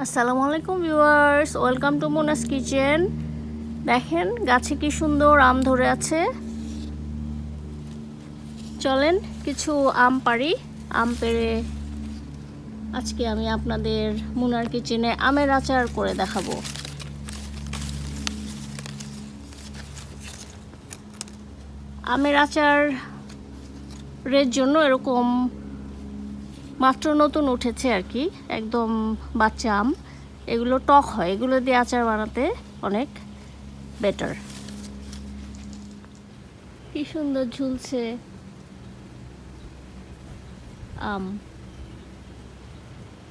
আসসালামু আলাইকুম viewers, welcome to Mona's kitchen. দেখেন গাছে কি সুন্দর আম ধরে আছে। চলেন কিছু আম পারি আম পেড়ে আজকে আমি আপনাদের মুনার কিচেনে আমের আচার করে দেখাবো। আমের আচারের জন্য এরকম মাত্র নতুন উঠেছে আর কি, একদম বাচ্চা আম। এগুলো টক হয়, এগুলো দিয়ে আচার বানাতে অনেক বেটার কি সুন্দর ঝুলছে আম।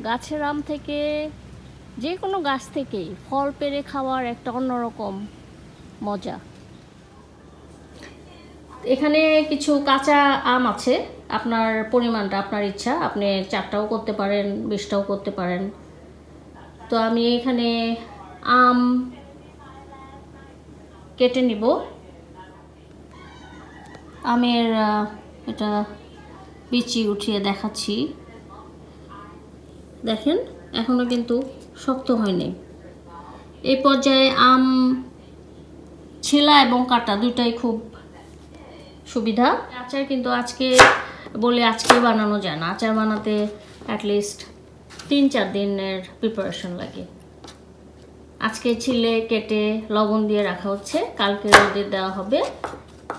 গাছের আম থেকে যে কোনো গাছ থেকেই ফল পেরে খাওয়ার একটা অন্যরকম মজা। এখানে কিছু কাঁচা আম আছে, আপনার পরিমাণটা, আপনার ইচ্ছা, আপনি চারটাও করতে পারেন, বিশটাও করতে পারেন। তো আমি এখানে আম কেটে নিব। আমের এটা বিচি উঠিয়ে দেখাচ্ছি। দেখেন এখনও কিন্তু শক্ত হয়নি। এই পর্যায়ে আম, ছেলা এবং কাটা দুটাই খুব সুবিধা। আচার কিন্তু আজকে বলে আজকে বানানো যায় না। আচার বানাতে অ্যাটলিস্ট তিন চার দিনের প্রিপারেশন লাগে। আজকে ছিলে, কেটে, লবণ দিয়ে রাখা হচ্ছে। কালকে রোদে দেওয়া হবে।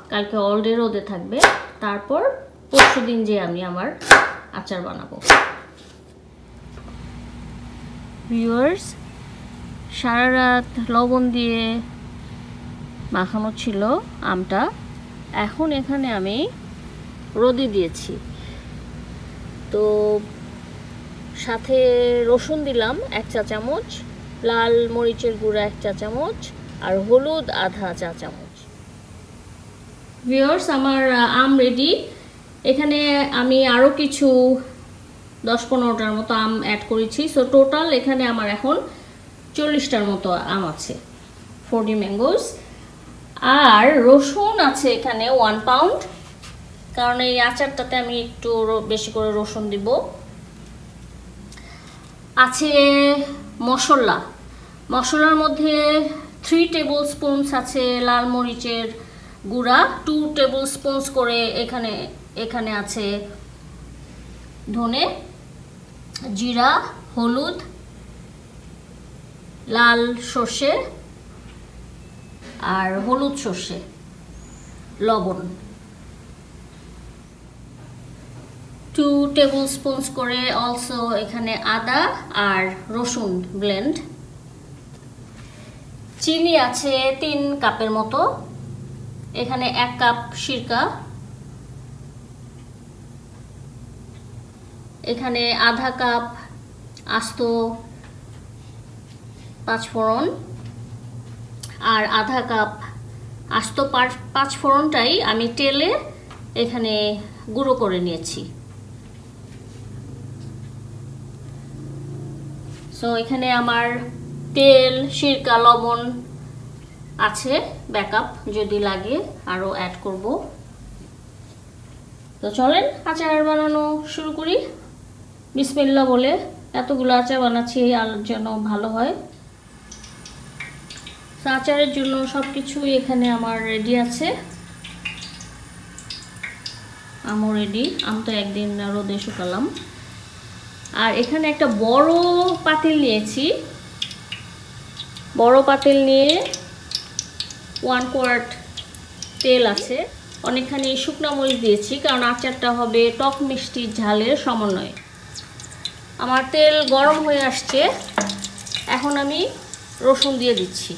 কালকে অলডে রোদে থাকবে। তারপর পরশু দিন যে আমি আমার আচার বানাবো। ভিউয়ার্স সারা রাত লবণ দিয়ে মাখানো ছিল, আমটা। এখন এখানে আমি রোদে দিয়েছি। তো সাথে রসুন দিলাম এক চা চামচ, লাল মরিচের গুঁড়া এক চা চামচ, আর হলুদ আধা চা চামচ। ভিওর্স আমার আম রেডি এখানে আমি আরও কিছু দশ পনেরোটার মতো আম অ্যাড করেছি। সো টোটাল এখানে আমার এখন চল্লিশটার মতো আম আছে। ফোরটি ম্যাঙ্গোস আর রসুন আছে এখানে ওয়ান পাউন্ড কারণ এই আচারটাতে আমি একটু বেশি করে রসুন দিব। আছে মশলা। মশলার মধ্যে থ্রি টেবিল স্পুনস আছে লাল মরিচের গুঁড়া। টু টেবিল স্পুনস করে এখানে এখানে আছে ধনে, জিরা, হলুদ, লাল সর্ষে। আর হলুদ সর্ষে, লবণ। টু টেবিল স্পুনস করে অলসো এখানে আদা আর রসুন ব্লেন্ড চিনি আছে তিন কাপের মতো। এখানে এক কাপ সিরকা। এখানে আধা কাপ আস্ত পাঁচফোড়ন। আর আধা কাপ আস্ত পাঁচ ফোড়নটাই আমি তেলে এখানে গুঁড়ো করে নিয়েছি। সো এখানে আমার তেল, সিরকা, লবণ আছে ব্যাকআপ যদি লাগে আরও অ্যাড করব। তো চলেন আচার বানানো শুরু করি। বিসমিল্লা বলে এতগুলো আচার বানাচ্ছি আর জন্য ভালো হয়। আচারের জন্য সব কিছুই এখানে আমার রেডি আছে। আমও রেডি আম তো একদিন রোদে শুকালাম। আর এখানে একটা বড় পাতিল নিয়েছি। বড় পাতিল নিয়ে ওয়ান কোয়ার্ট তেল আছে। অনেকখানি শুকনো মরিচ দিয়েছি, কারণ আচারটা হবে টক মিষ্টি ঝালের সমন্বয়। আমার তেল গরম হয়ে আসছে। এখন আমি রসুন দিয়ে দিচ্ছি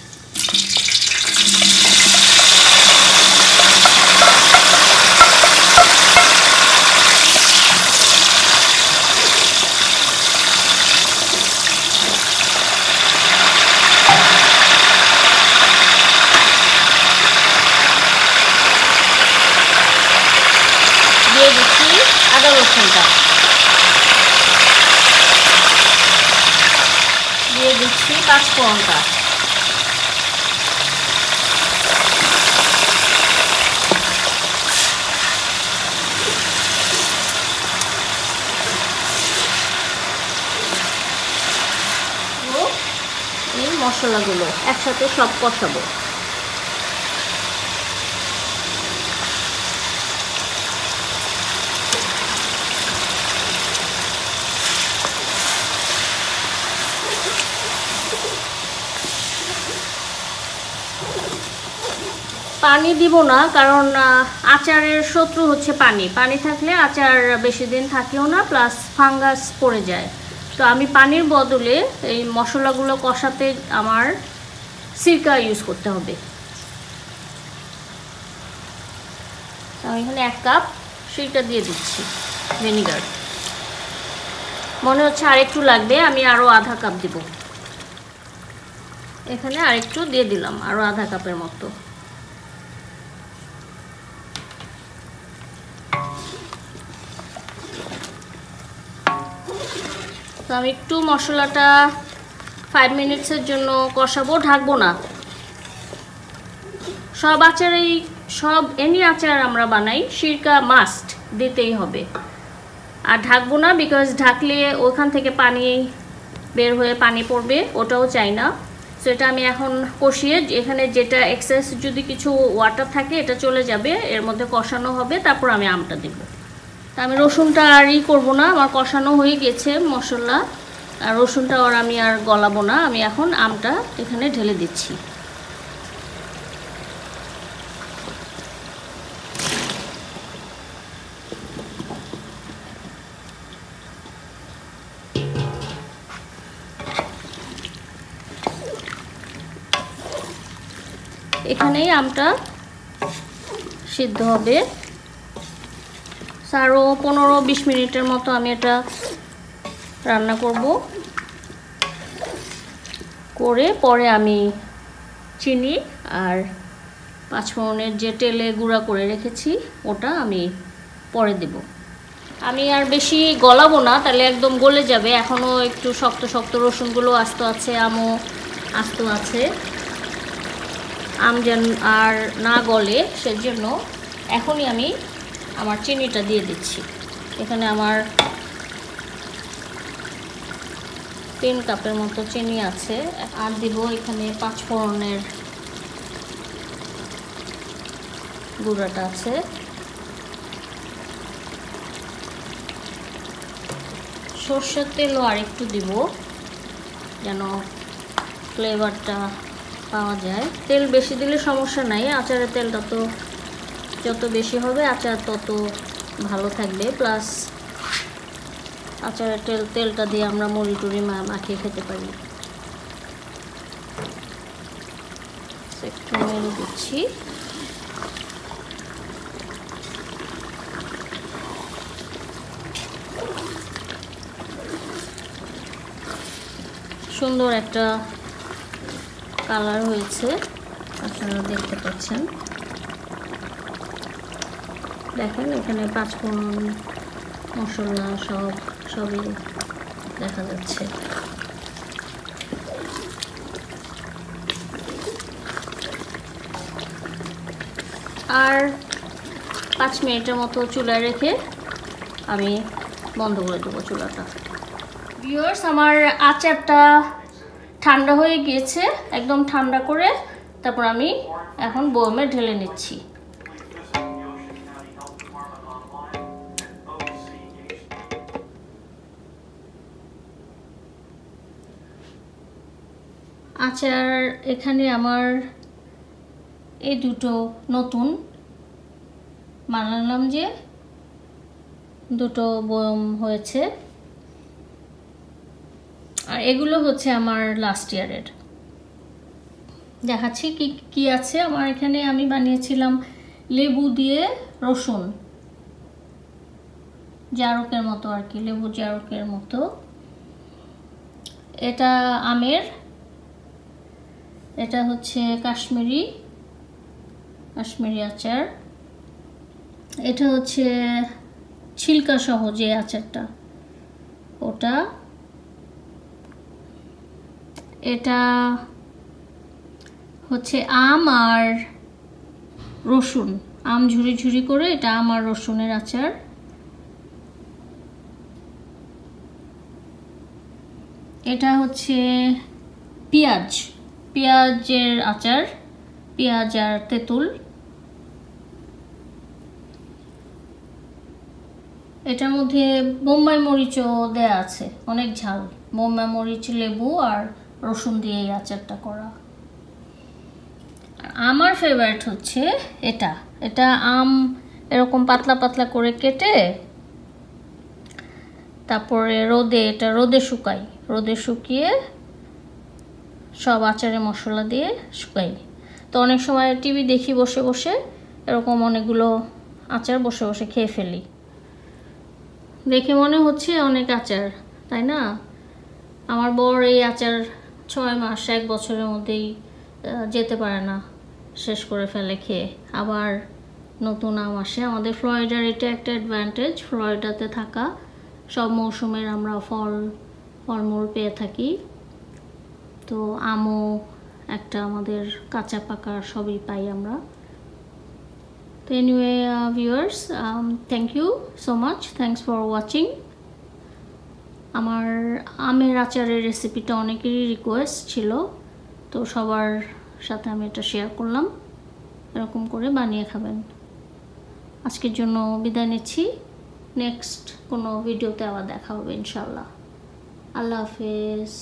দিয়ে দিচ্ছি আদা রসুনটা দিয়ে দিচ্ছি পাঁচফোড়নটা মশলাগুলো একসাথে সব কষাবো। পানি দিব না, কারণ আচারের শত্রু হচ্ছে পানি। পানি থাকলে আচার বেশি দিন থাকেও না, প্লাস ফাঙ্গাস পড়ে যায়। তো আমি পানির বদলে এই মশলাগুলো কষাতে আমার সিরকা ইউজ করতে হবে। আমি এখানে এক কাপ সিরকা দিয়ে দিচ্ছি ভিনিগার মনে হচ্ছে আরেকটু লাগবে, আমি আরও আধা কাপ দিব। এখানে আরেকটু দিয়ে দিলাম আরও আধা কাপের মতো। আমি একটু মশলাটা ফাইভ মিনিটসের জন্য কষাবো, ঢাকবো না। সব আচারেই, সব এনি আচার আমরা বানাই, সিরকা মাস্ট দিতেই হবে। আর ঢাকবো না বিকজ ঢাকলে ওখান থেকে পানি বের হয়ে পানি পড়বে, ওটাও চাই না। সো এটা আমি এখন কষিয়ে, এখানে যেটা এক্সেস যদি কিছু ওয়াটার থাকে, এটা চলে যাবে, এর মধ্যে কষানো হবে, তারপর আমি আমটা দেবো। আমি রসুনটা আর ই করব না, আমার কষানো হয়ে গেছে মশলা। আর রসুনটা আর আমি আর গলাবো না, আমি এখন আমটা এখানে ঢেলে দিচ্ছি। এখানেই আমটা সিদ্ধ হবে। আরও পনেরো বিশ মিনিটের মতো আমি এটা রান্না করব। করে পরে আমি চিনি আর পাঁচফোড়নের যে তেলে গুঁড়া করে রেখেছি, ওটা আমি পরে দেব। আমি আর বেশি গলাবো না, তাহলে একদম গলে যাবে। এখনও একটু শক্ত শক্ত রসুনগুলো আস্ত আছে, আমও আস্ত আছে। আম যেন আর না গলে, সেজন্য এখনই আমি আমার চিনিটা দিয়ে দিচ্ছি। এখানে আমার তিন কাপের মতো চিনি আছে। আর দিব এখানে পাঁচ ফোড়নের গুঁড়াটা আছে। সর্ষের তেলও আর একটু দিব, যেন ফ্লেভারটা পাওয়া যায়। তেল বেশি দিলে সমস্যা নাই, আচারের তেলটা তো যত বেশি হবে আচার তত ভালো থাকবে। প্লাস আচারের তেল তেলটা দিয়ে আমরা মুড়ি টুড়ি মাখিয়ে খেতে পারি। একটু মেরে দিচ্ছি। সুন্দর একটা কালার হয়েছে। আপনারা দেখতে পাচ্ছেন। দেখেন এখানে পাঁচফোড়ন, মশলা সব, সবই দেখা যাচ্ছে। আর পাঁচ মিনিটের মতো চুলায় রেখে আমি বন্ধ করে দেবো চুলাটা। ভিউয়ার্স, আমার আচারটা ঠান্ডা হয়ে গিয়েছে, একদম ঠান্ডা করে তারপর আমি এখন বয়মে ঢেলে নিচ্ছি। আচার এখানে আমার এই দুটো নতুন। বানালাম যে দুটো হয়েছে। আর এগুলো হচ্ছে আমার লাস্ট ইয়ারের দেখাচ্ছি কি কি আছে। আমার এখানে আমি বানিয়েছিলাম লেবু দিয়ে রসুন। জারকের মতো আর কি, লেবু জারকের মতো। এটা আমের এটা হচ্ছে কাশ্মীরি কাশ্মীরি আচার। এটা হচ্ছে ছিলকা সহ যে আচারটা, ওটা। এটা হচ্ছে আম আর রসুন। আম ঝুরি ঝুরি করে এটা আম আর রসুনের আচার। এটা হচ্ছে পেঁয়াজ। পেঁয়াজের আচার, পেঁয়াজ আর তেঁতুল। এটার মধ্যে বোম্বাই মরিচও দেয়া আছে, অনেক ঝাল। বোম্বাই মরিচ, লেবু আর রসুন দিয়ে এই আচারটা করা। আমার ফেভারিট হচ্ছে এটা। এটা আম এরকম পাতলা পাতলা করে কেটে তারপরে রোদে, এটা রোদে শুকাই। রোদে শুকিয়ে সব আচারে মশলা দিয়ে শুকাই তো অনেক সময় টিভি দেখি বসে বসে, এরকম অনেকগুলো আচার বসে বসে খেয়ে ফেলি। দেখে মনে হচ্ছে অনেক আচার, তাই না? আমার বর এই আচার ছয় মাস, এক বছরের মধ্যেই যেতে পারে না, শেষ করে ফেলে খেয়ে। আবার নতুন আম আসে। আমাদের ফ্লরিডার এটা একটা অ্যাডভান্টেজ ফ্লরিডাতে থাকা সব মৌসুমের আমরা ফল, ফলমূল পেয়ে থাকি। তো আমও একটা আমাদের কাঁচা পাকা সবই পাই আমরা। তো anyway viewers thank you so much thanks for watching আমার আমের আচারের রেসিপিটা অনেকেরই রিকোয়েস্ট ছিল, তো সবার সাথে আমি এটা শেয়ার করলাম। এরকম করে বানিয়ে খাবেন। আজকের জন্য বিদায় নিচ্ছি। নেক্সট কোনো ভিডিওতে আবার দেখা হবে ইনশাল্লাহ আল্লাহ হাফেজ।